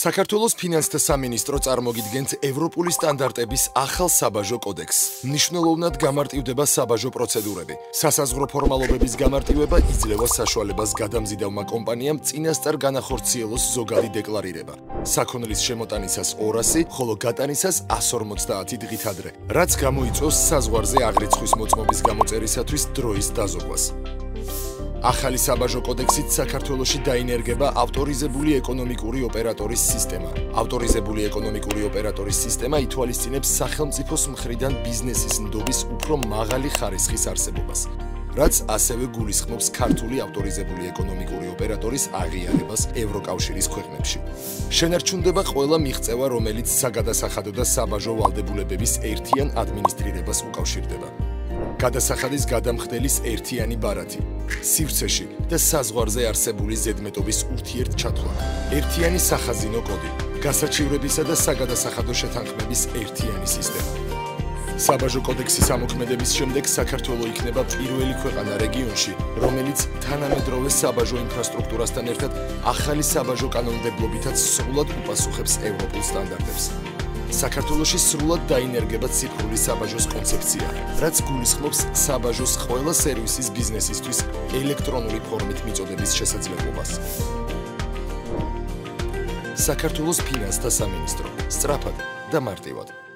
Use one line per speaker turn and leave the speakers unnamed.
საქართველოს ფინანსთა სამინისტრო წარმოგიდგენთ ევროპული სტანდარტების ახალ საბაჟო კოდექსს. ნიშნულოვნად გამარტივდება საბაჟო პროცედურები. სასაზღვრო ფორმალობების გამარტივება იძლევა საშუალებას გადამზიდავმა კომპანიამ წინასწარ განახორციელოს ზოგადი დეკლარირება. საქონლის შემოტანისას 200, ხოლო გატანისას 150 დღით ადრე, რაც გამოიწვევს საზღვარზე აღრიცხვის მოწმობის გამოწერისათვის დროის დაზოგვას. ახალი საბაჟო კოდექსით საქართველოში დაინერგება ავტორიზებული ეკონომიკური ოპერატორის სისტემა. ავტორიზებული ეკონომიკური ოპერატორის სისტემა ითვალისწინებს სახელმწიფოს მხრიდან ბიზნესის ნდობის უფრო მაღალი ხარისხის არსებობას. რაც ასევე გულისხმობს ქართული ავტორიზებული ეკონომიკური ოპერატორის აღიარებას ევროკავშირის ქვეყნებში. შენარჩუნდება ყველა მიღწევა, რომელიც საგადასახადო და საბაჟო ვალდებულებების ერთიან ადმინისტრირებას უკავშირდება. გადასახადის გადამხდელის ერთიანი ბარათი სივრცეში და საზღვარზე არსებული ზედმეტობის ურთიერთჩათვლა ერთიანი სახაზინო კოდი გასაჩივრებისა და საგადასახადო შეთანხმების ერთიანი სისტემა. საბაჟო კოდექსის ამოქმედების შემდეგ საქართველოს იქნება პირველი ქვეყანა რეგიონში რომელიც თანამედროვე საბაჟო ინფრასტრუქტურასთან ერთად ახალი საბაჟო კანონმდებლობითაც სრულად უპასუხებს ევროპულ სტანდარტებს საქართველოში სრულად დაინერგება ციფრული საბაჟოს კონცეფცია, რაც გულისხმობს საბაჟოს ყველა სერვისის ბიზნესისთვის ელექტრონული ფორმით მიწოდების შესაძლებლობას. საქართველოს ფინანსთა სამინისტრო, სწრაფად და მარტივად